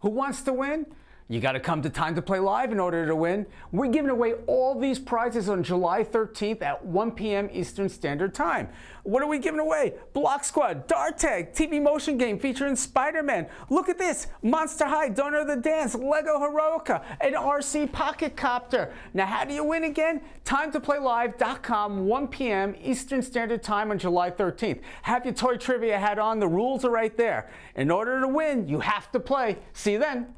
Who wants to win? You got to come to Time to Play Live in order to win. We're giving away all these prizes on July 13th at 1 p.m. Eastern Standard Time. What are we giving away? Blok Squad, Dart Tag, TV motion game featuring Spider-Man. Look at this, Monster High, Dawn of the Dance, Lego Heroica, an RC Pocket Copter. Now, how do you win again? TimeToPlayLive.com, 1 p.m. Eastern Standard Time on July 13th. Have your toy trivia hat on. The rules are right there. In order to win, you have to play. See you then.